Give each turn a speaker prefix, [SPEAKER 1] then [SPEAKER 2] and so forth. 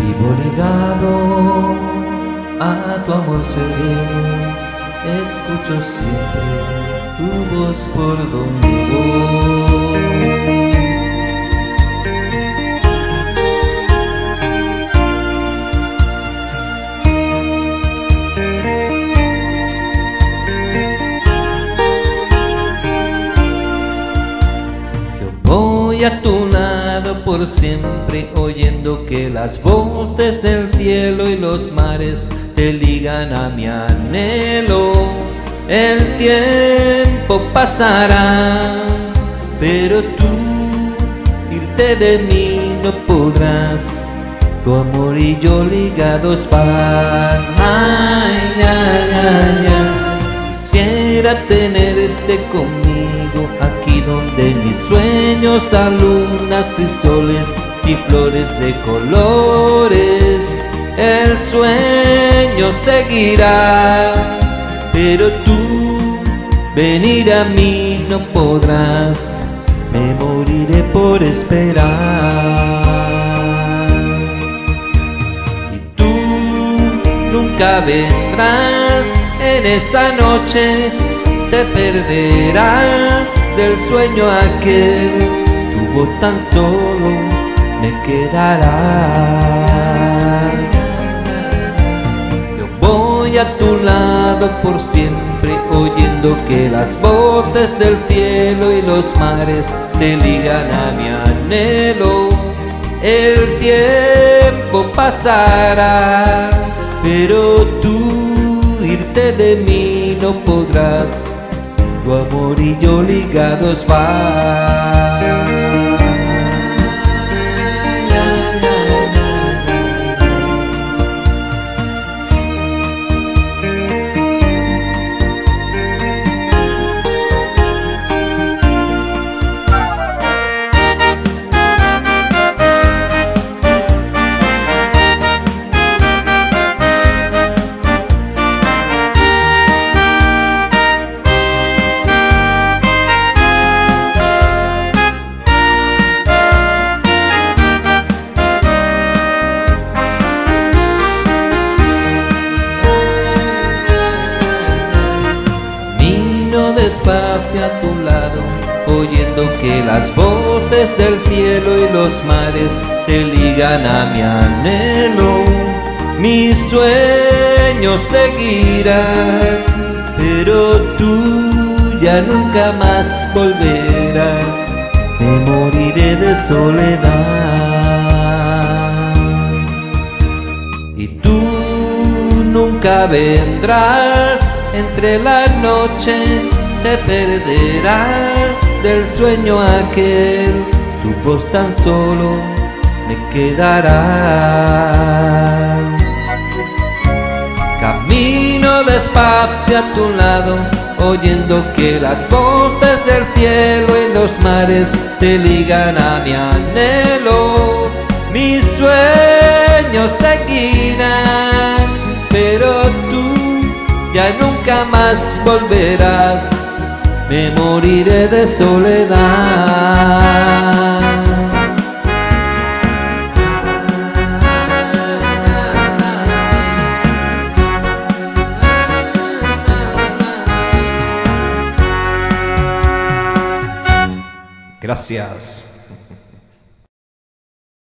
[SPEAKER 1] Vivo ligado a tu amor sereno, escucho siempre tu voz por donde voy. Voy a tu siempre, oyendo que las voces del cielo y los mares te ligan a mi anhelo. El tiempo pasará, pero tú irte de mí no podrás. Tu amor y yo ligados van. Ay, ay, ay. Quisiera tenerte conmigo donde mis sueños dan lunas y soles y flores de colores. El sueño seguirá, pero tú venir a mí no podrás. Me moriré por esperar. Y tú nunca vendrás en esa noche, te perderás del sueño aquel, tu voz tan solo me quedará. Yo voy a tu lado por siempre, oyendo que las voces del cielo y los mares te ligan a mi anhelo. El tiempo pasará, pero tú irte de mí no podrás. Tu amor y yo ligados van. Despacio a tu lado, oyendo que las voces del cielo y los mares te ligan a mi anhelo. Mis sueños seguirán, pero tú ya nunca más volverás. Me moriré de soledad. Y tú nunca vendrás entre la noche, te perderás del sueño aquel, tu voz tan solo me quedará. Camino despacio a tu lado, oyendo que las voces del cielo y los mares te ligan a mi anhelo. Mis sueños seguirán, pero tú ya nunca más volverás. Me moriré de soledad. Gracias.